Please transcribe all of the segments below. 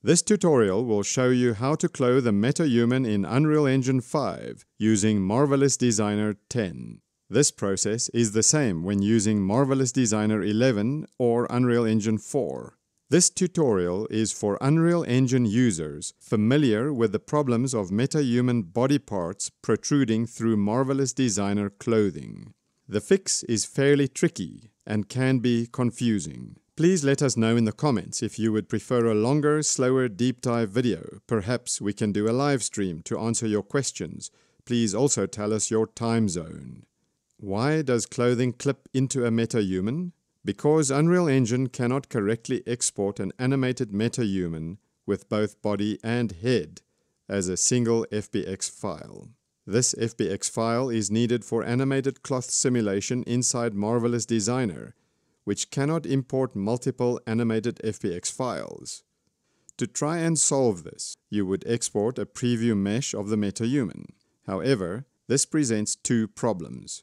This tutorial will show you how to clothe a metahuman in Unreal Engine 5 using Marvelous Designer 10. This process is the same when using Marvelous Designer 11 or Unreal Engine 4. This tutorial is for Unreal Engine users familiar with the problems of metahuman body parts protruding through Marvelous Designer clothing. The fix is fairly tricky and can be confusing. Please let us know in the comments if you would prefer a longer, slower deep dive video. Perhaps we can do a live stream to answer your questions. Please also tell us your time zone. Why does clothing clip into a metahuman? Because Unreal Engine cannot correctly export an animated metahuman with both body and head as a single FBX file. This FBX file is needed for animated cloth simulation inside Marvelous Designer, which cannot import multiple animated FBX files. To try and solve this, you would export a preview mesh of the metahuman. However, this presents two problems.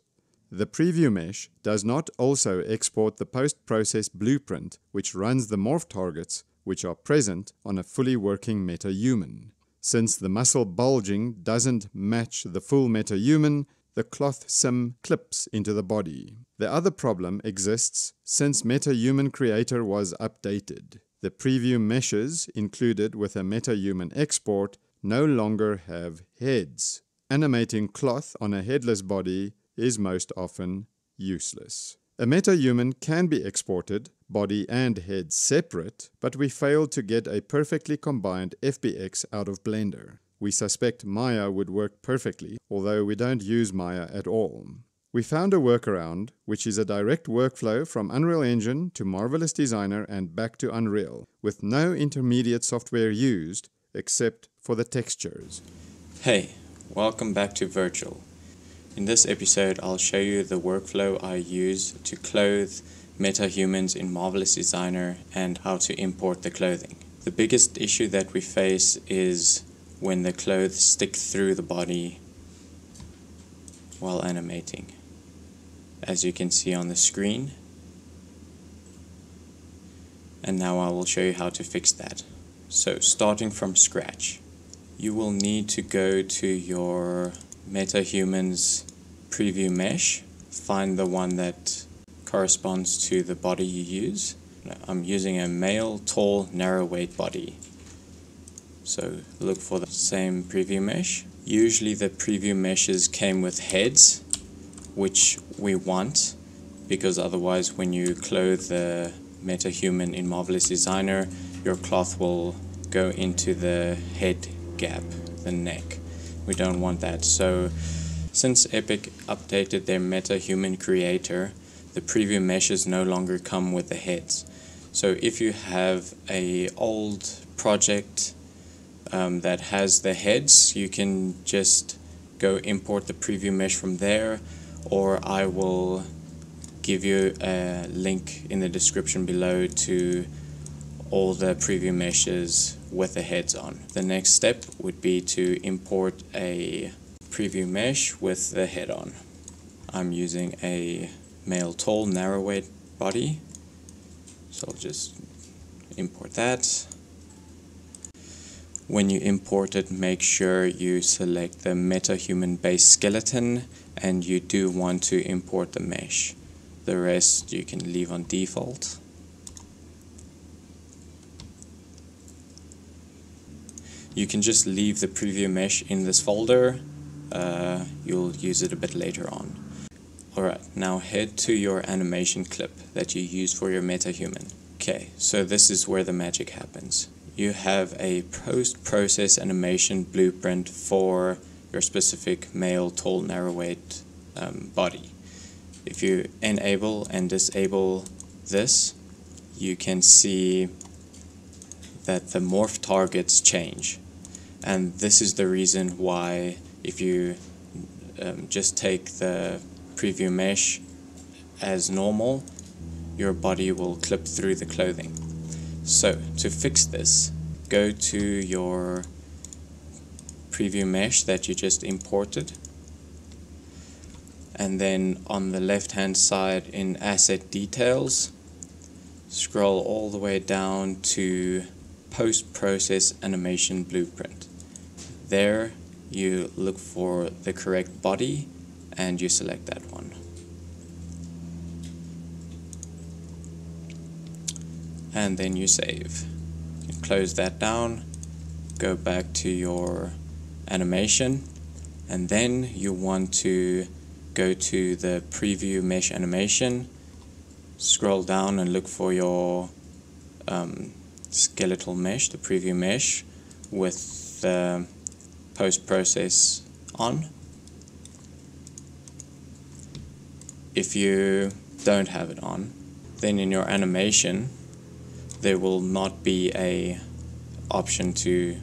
The preview mesh does not also export the post-process blueprint which runs the morph targets which are present on a fully working metahuman. Since the muscle bulging doesn't match the full metahuman, the cloth sim clips into the body. The other problem exists since MetaHuman Creator was updated. The preview meshes included with a MetaHuman export no longer have heads. Animating cloth on a headless body is most often useless. A metahuman can be exported, body and head separate, but we failed to get a perfectly combined FBX out of Blender. We suspect Maya would work perfectly, although we don't use Maya at all. We found a workaround, which is a direct workflow from Unreal Engine to Marvelous Designer and back to Unreal, with no intermediate software used except for the textures. Hey, welcome back to Virtual. In this episode, I'll show you the workflow I use to clothe metahumans in Marvelous Designer and how to import the clothing. The biggest issue that we face is when the clothes stick through the body while animating. As you can see on the screen. And now I will show you how to fix that. So starting from scratch, you will need to go to your MetaHumans preview mesh, find the one that corresponds to the body you use. I'm using a male, tall, narrow weight body. So look for the same preview mesh. Usually the preview meshes came with heads, which we want, because otherwise when you clothe the metahuman in Marvelous Designer, your cloth will go into the head gap, the neck we don't want that. So since Epic updated their MetaHuman creator, the preview meshes no longer come with the heads. So if you have a old project um, that has the heads, you can just go import the preview mesh from there, or I will give you a link in the description below to all the preview meshes with the heads on. The next step would be to import a preview mesh with the head on. I'm using a male tall narrow weight body so I'll just import that. When you import it make sure you select the MetaHuman base skeleton and you do want to import the mesh. The rest you can leave on default. You can just leave the preview mesh in this folder. Uh, you'll use it a bit later on. Alright, now head to your animation clip that you use for your metahuman. Okay, so this is where the magic happens. You have a post-process animation blueprint for your specific male tall narrow weight um, body. If you enable and disable this, you can see that the morph targets change and this is the reason why if you um, just take the preview mesh as normal your body will clip through the clothing so to fix this go to your preview mesh that you just imported and then on the left hand side in asset details scroll all the way down to post-process animation blueprint. There you look for the correct body and you select that one. And then you save. You close that down, go back to your animation, and then you want to go to the preview mesh animation, scroll down and look for your um, skeletal mesh, the preview mesh, with the post-process on. If you don't have it on, then in your animation there will not be a option to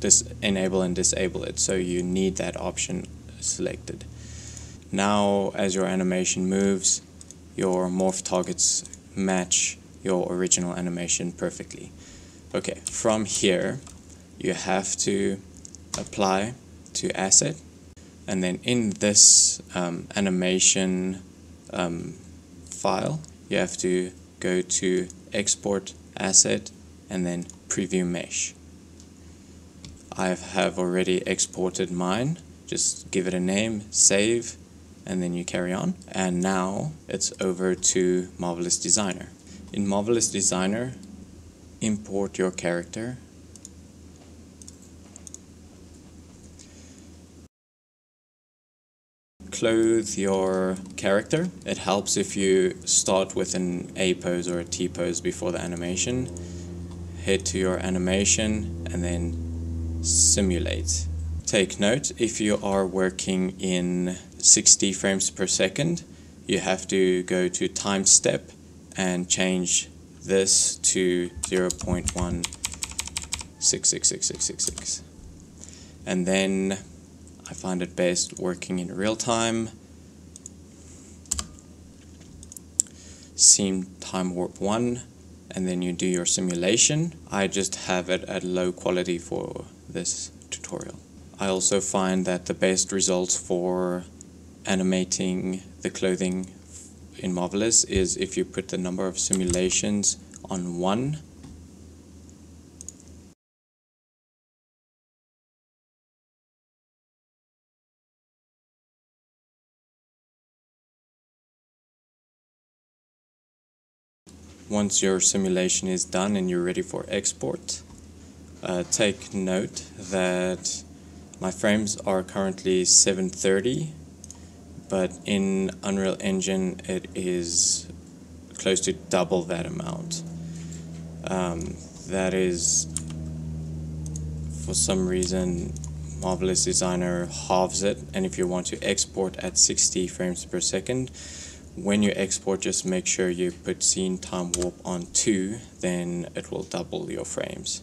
dis enable and disable it, so you need that option selected. Now as your animation moves, your morph targets match your original animation perfectly. Okay, from here you have to apply to asset and then in this um, animation um, file you have to go to export asset and then preview mesh. I have already exported mine just give it a name save and then you carry on and now it's over to Marvelous Designer. In Marvelous Designer import your character clothe your character. It helps if you start with an A pose or a T pose before the animation. Head to your animation and then simulate. Take note, if you are working in 60 frames per second, you have to go to time step and change this to 0.1666666. And then I find it best working in real time. Scene time warp 1 and then you do your simulation. I just have it at low quality for this tutorial. I also find that the best results for animating the clothing in Marvelous is if you put the number of simulations on 1 Once your simulation is done and you're ready for export, uh, take note that my frames are currently 730, but in Unreal Engine it is close to double that amount. Um, that is, for some reason, Marvelous Designer halves it, and if you want to export at 60 frames per second, when you export just make sure you put scene time warp on 2 then it will double your frames.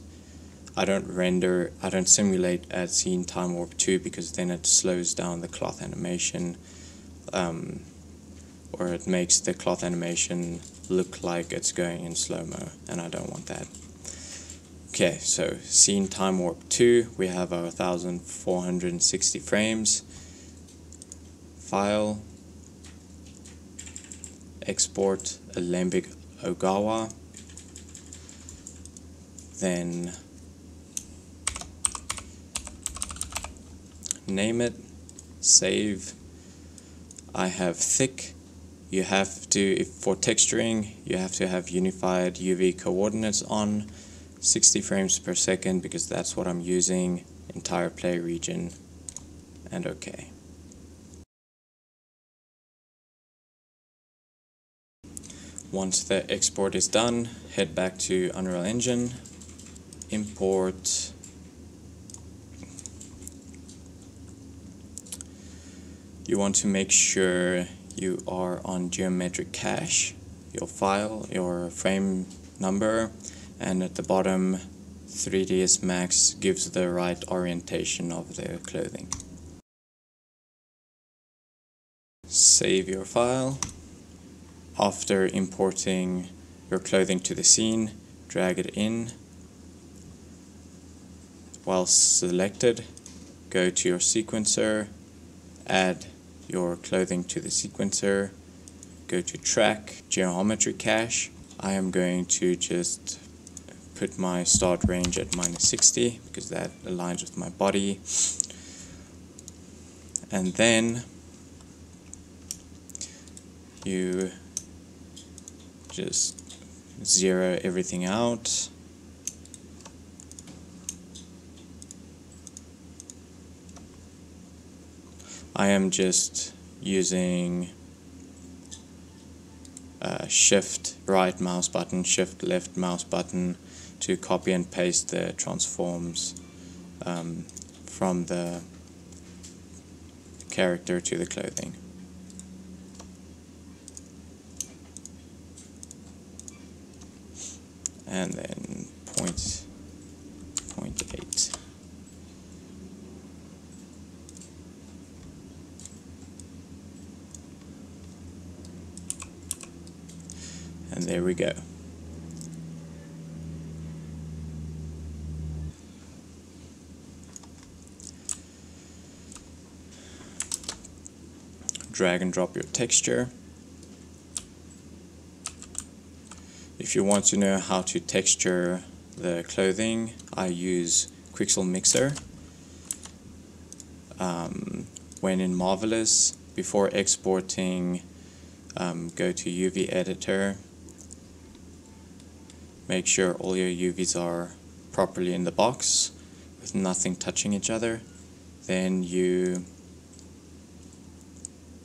I don't render I don't simulate at scene time warp 2 because then it slows down the cloth animation um, or it makes the cloth animation look like it's going in slow-mo and I don't want that. Okay so scene time warp 2 we have our 1460 frames. File export Alembic Ogawa, then name it, save. I have thick. You have to, for texturing, you have to have unified UV coordinates on 60 frames per second because that's what I'm using, entire play region, and okay. Once the export is done, head back to Unreal Engine, import you want to make sure you are on geometric cache, your file, your frame number, and at the bottom 3ds Max gives the right orientation of the clothing. Save your file after importing your clothing to the scene, drag it in. While selected, go to your sequencer, add your clothing to the sequencer, go to track geometry cache. I am going to just put my start range at minus 60 because that aligns with my body. And then you just zero everything out. I am just using uh, shift right mouse button, shift left mouse button to copy and paste the transforms um, from the character to the clothing. And then point, point eight. And there we go. Drag and drop your texture. If you want to know how to texture the clothing, I use Quixel Mixer. Um, when in Marvelous, before exporting, um, go to UV Editor Make sure all your UVs are properly in the box with nothing touching each other. Then you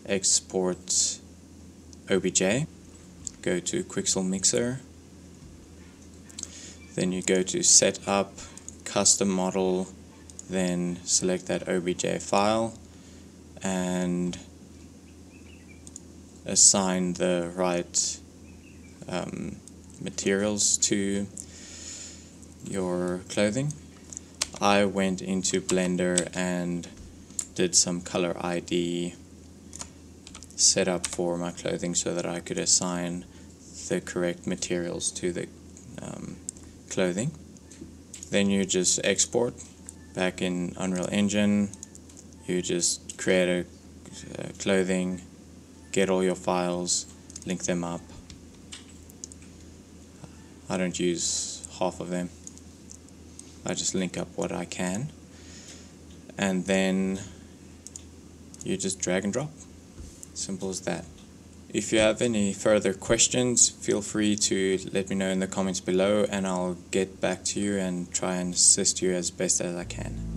export OBJ, go to Quixel Mixer, then you go to Setup, Custom Model, then select that OBJ file and assign the right um, materials to your clothing. I went into Blender and did some color ID setup for my clothing so that I could assign the correct materials to the um, clothing. Then you just export back in Unreal Engine. You just create a, a clothing, get all your files, link them up, I don't use half of them. I just link up what I can and then you just drag and drop. Simple as that. If you have any further questions, feel free to let me know in the comments below and I'll get back to you and try and assist you as best as I can.